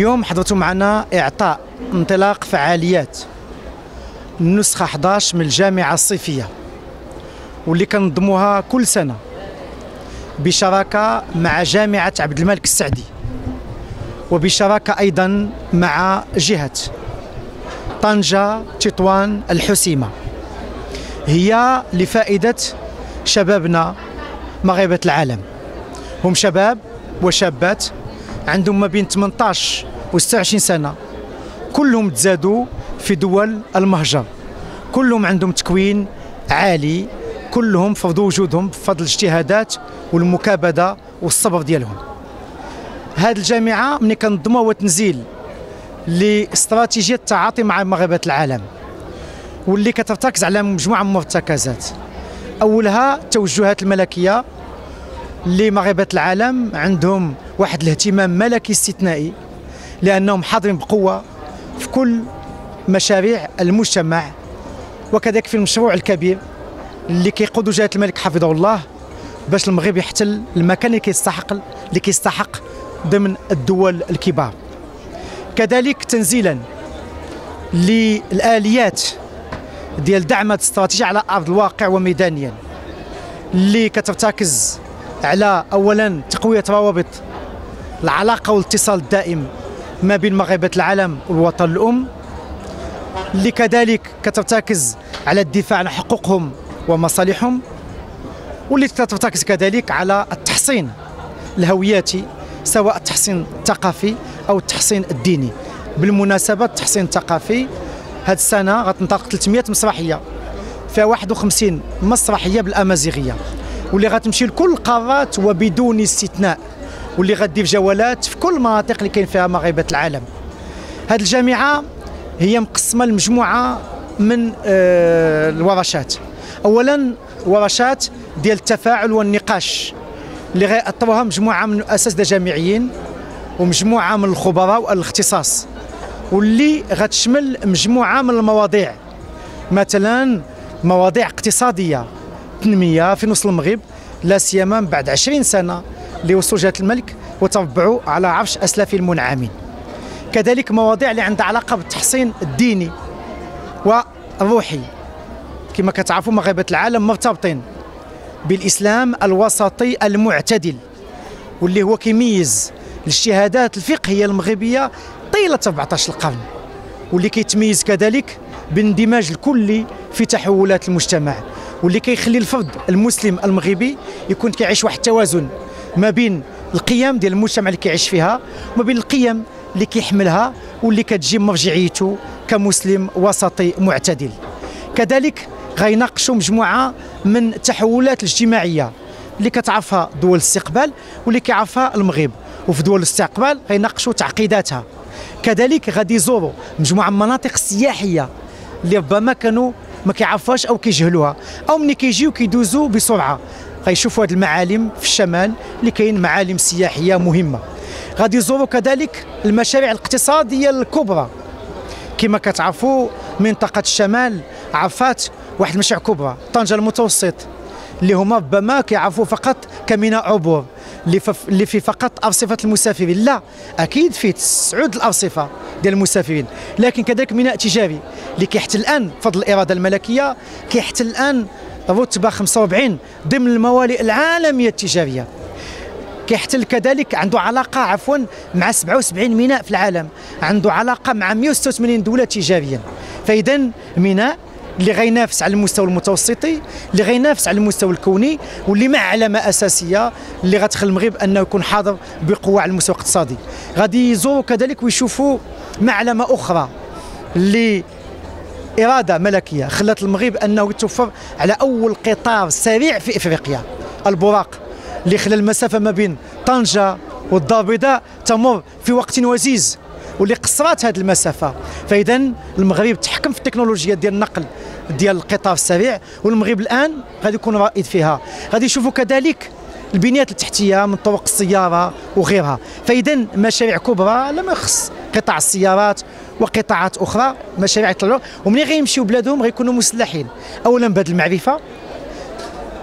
اليوم حضرتوا معنا إعطاء انطلاق فعاليات. النسخة 11 من الجامعة الصيفية واللي كنظموها كل سنة بشراكة مع جامعة عبد الملك السعدي وبشراكة أيضا مع جهة طنجة تطوان الحسيمة. هي لفائدة شبابنا مغيبة العالم. هم شباب وشابات عندهم ما بين 18 و 26 سنة. كلهم تزادوا في دول المهجر. كلهم عندهم تكوين عالي. كلهم فرضوا وجودهم بفضل الاجتهادات والمكابدة والصبر ديالهم. هذه الجامعة ملي كنظموها هو تنزيل لاستراتيجية التعاطي مع مغاربة العالم واللي كترتكز على مجموعة من المرتكزات. أولها التوجهات الملكية لمغاربة العالم. عندهم واحد الاهتمام ملكي استثنائي. لأنهم حاضرين بقوة في كل مشاريع المجتمع وكذلك في المشروع الكبير اللي كيقودوا جلاله الملك حفظه الله باش المغرب يحتل المكان اللي كيستحق اللي كيستحق ضمن الدول الكبار. كذلك تنزيلا للآليات ديال دعم الاستراتيجية على أرض الواقع وميدانيا اللي كترتكز على اولا تقوية روابط العلاقة والاتصال الدائم ما بين مغاربه العالم والوطن الأم. اللي كذلك كترتكز على الدفاع عن حقوقهم ومصالحهم. واللي ترتكز كذلك على التحصين الهوياتي سواء التحصين الثقافي أو التحصين الديني. بالمناسبة التحصين الثقافي هذه السنة غتنطلق 300 مسرحية فيها 51 مسرحية بالأمازيغية. واللي غتمشي لكل القارات وبدون استثناء. واللي غدير جولات في كل المناطق اللي كاين فيها مغاربه العالم. هذه الجامعة هي مقسمة لمجموعة من آه الورشات. اولا ورشات ديال التفاعل والنقاش اللي غيأطروها مجموعة من الأساتذة جامعيين ومجموعة من الخبراء والاختصاص واللي غتشمل مجموعة من المواضيع. مثلا مواضيع اقتصادية تنمية في نص المغرب لا سيما بعد 20 سنة. جلاله الملك وتربعوا على عرش اسلاف المنعمين. كذلك مواضيع اللي عندها علاقة بالتحصين الديني والروحي كما كتعرفوا مغاربه العالم مرتبطين بالإسلام الوسطي المعتدل واللي هو كيميز الاجتهادات الفقهية المغربية طيلة 14 القرن واللي كيتميز كذلك بالاندماج الكلي في تحولات المجتمع واللي كيخلي الفرد المسلم المغربي يكون كيعيش واحد التوازن ما بين القيم ديال المجتمع اللي كيعيش فيها وما بين القيم اللي كيحملها واللي كتجي مرجعيته كمسلم وسطي معتدل. كذلك غيناقشوا مجموعة من التحولات الاجتماعية اللي كتعرفها دول الاستقبال واللي كيعرفها المغرب. وفي دول الاستقبال غيناقشوا تعقيداتها. كذلك غادي يزوروا مجموعة من المناطق السياحية اللي ربما كانوا ما كيعرفوهاش أو كيجهلوها أو ملي كيجيو كيدوزوا بسرعة. غيشوفوا هذه المعالم في الشمال اللي كاين معالم سياحية مهمة. غادي يزوروا كذلك المشاريع الاقتصادية الكبرى. كما كتعرفوا منطقة الشمال عرفات واحد المشاريع كبرى طنجة المتوسط اللي هما ربما كيعرفوا فقط كميناء عبور اللي في فقط أرصفة المسافرين. لا أكيد فيه تسعود الأرصفة ديال المسافرين. لكن كذلك ميناء تجاري اللي كيحتل الآن بفضل الإرادة الملكية كيحتل الآن رتبه 45 ضمن الموالئ العالمية التجارية. كيحتل كذلك عنده علاقة عفوا مع 77 ميناء في العالم. عنده علاقة مع 186 دولة تجاريا. فاذا ميناء اللي غينافس على المستوى المتوسطي اللي غينافس على المستوى الكوني واللي مع علامة أساسية اللي غتخلي المغرب أنه يكون حاضر بقوة على المستوى الاقتصادي. غادي يزوروا كذلك ويشوفوا معلمة أخرى اللي إرادة ملكية خلت المغرب أنه يتوفر على أول قطار سريع في إفريقيا البراق اللي خلى المسافة ما بين طنجة والدار البيضاء تمر في وقت وزيز واللي قصرت هذه المسافة. فإذا المغرب تحكم في التكنولوجيا ديال النقل ديال القطار السريع والمغرب الآن غادي يكون رائد فيها. غادي يشوفوا كذلك البنيات التحتية من طرق السيارة وغيرها. فإذا مشاريع كبرى لما يخص قطاع السيارات وقطاعات أخرى مشاريع يطلعوا ومنين غيمشيو بلادهم غيكونوا مسلحين اولا بهذه المعرفة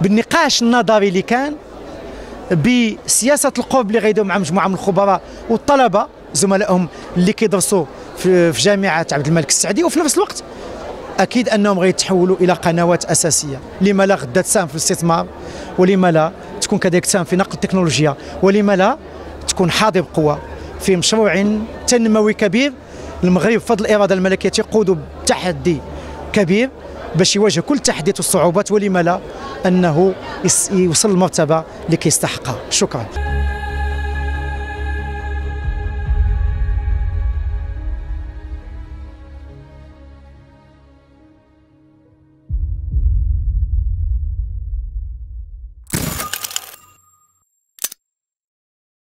بالنقاش النظري اللي كان بسياسة القرب اللي غيديروا مع مجموعة من الخبراء والطلبة زملائهم اللي كيدرسوا في في جامعة عبد الملك السعدي. وفي نفس الوقت أكيد أنهم غيتحولوا إلى قنوات أساسية. لما لا غدا تساهم في الاستثمار ولما لا تكون كذلك تساهم في نقل التكنولوجيا ولما لا تكون حاضر بقوة في مشروع تنموي كبير المغرب بفضل الإرادة الملكية يقود بتحدي كبير باش يواجه كل التحديات والصعوبات ولما لا أنه يوصل للمرتبه اللي كيستحقها شكرا.